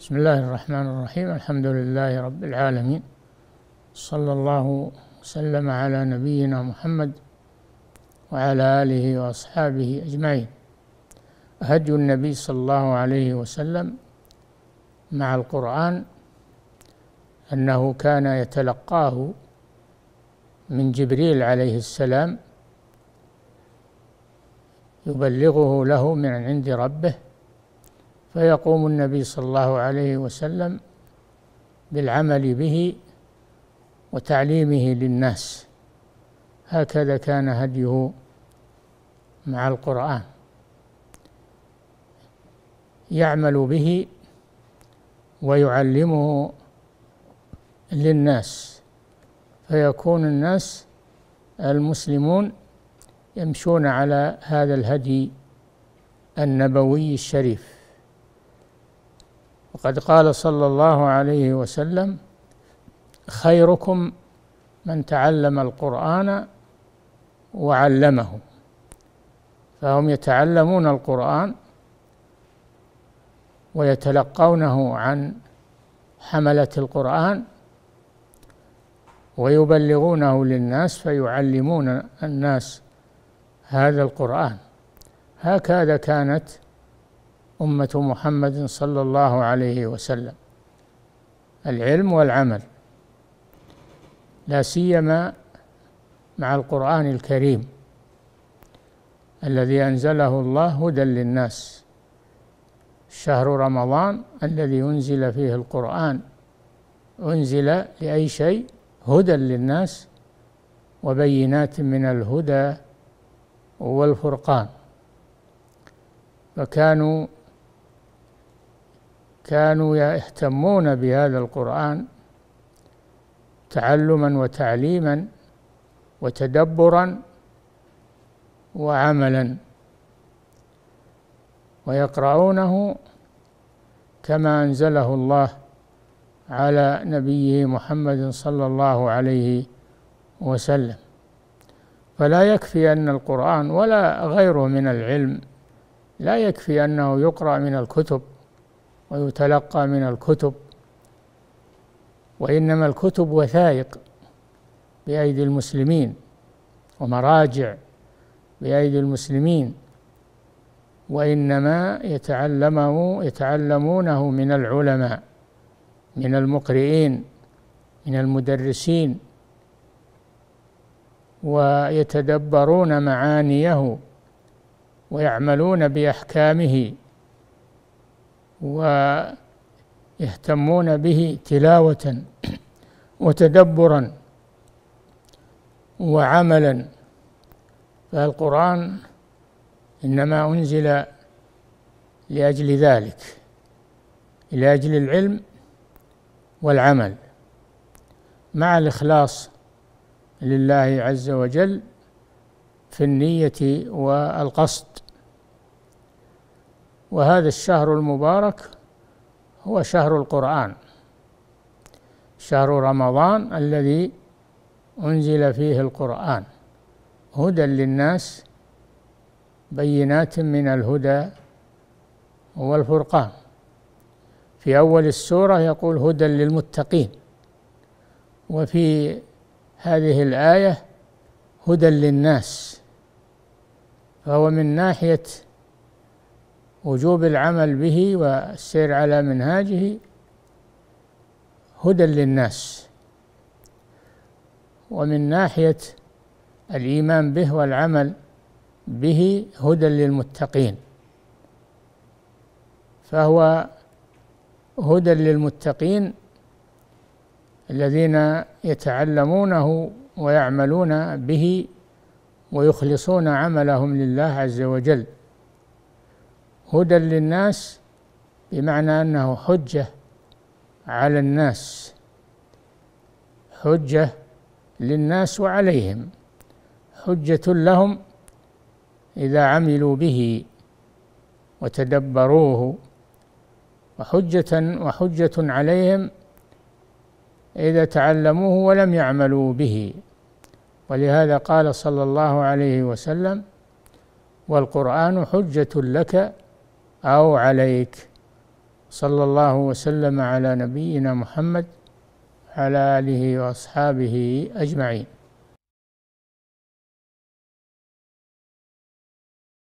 بسم الله الرحمن الرحيم. الحمد لله رب العالمين. صلى الله وسلم على نبينا محمد وعلى آله وأصحابه أجمعين. هدي النبي صلى الله عليه وسلم مع القرآن أنه كان يتلقاه من جبريل عليه السلام يبلغه له من عند ربه فيقوم النبي صلى الله عليه وسلم بالعمل به وتعليمه للناس. هكذا كان هديه مع القرآن. يعمل به ويعلمه للناس. فيكون الناس المسلمون يمشون على هذا الهدي النبوي الشريف. وقد قال صلى الله عليه وسلم خيركم من تعلم القرآن وعلمه. فهم يتعلمون القرآن ويتلقونه عن حملة القرآن ويبلغونه للناس فيعلمون الناس هذا القرآن. هكذا كانت أمة محمد صلى الله عليه وسلم. العلم والعمل لا سيما مع القرآن الكريم الذي أنزله الله هدى للناس. شهر رمضان الذي أنزل فيه القرآن أنزل لأي شيء هدى للناس وبينات من الهدى والفرقان. فكانوا كانوا يهتمون بهذا القرآن تعلما وتعليما وتدبرا وعملا ويقرؤونه كما أنزله الله على نبيه محمد صلى الله عليه وسلم. فلا يكفي أن القرآن ولا غيره من العلم لا يكفي أنه يقرأ من الكتب ويتلقى من الكتب. وإنما الكتب وثائق بأيدي المسلمين ومراجع بأيدي المسلمين وإنما يتعلمه يتعلمونه من العلماء من المقرئين من المدرسين ويتدبرون معانيه ويعملون بأحكامه. ويهتمون به تلاوة وتدبرا وعملا. فالقرآن إنما أنزل لأجل ذلك لأجل العلم والعمل مع الإخلاص لله عز وجل في النية والقصد. وهذا الشهر المبارك هو شهر القرآن. شهر رمضان الذي أنزل فيه القرآن. هدى للناس بينات من الهدى والفرقان. في أول السورة يقول هدى للمتقين. وفي هذه الآية هدى للناس. فهو من ناحية وجوب العمل به والسير على منهاجه هدى للناس. ومن ناحية الإيمان به والعمل به هدى للمتقين. فهو هدى للمتقين الذين يتعلمونه ويعملون به ويخلصون عملهم لله عز وجل. هدى للناس بمعنى أنه حجة على الناس. حجة للناس وعليهم. حجة لهم إذا عملوا به وتدبروه وحجه وحجة عليهم إذا تعلموه ولم يعملوا به. ولهذا قال صلى الله عليه وسلم والقرآن حجة لك أو عليك. صلى الله وسلم على نبينا محمد على آله وأصحابه أجمعين.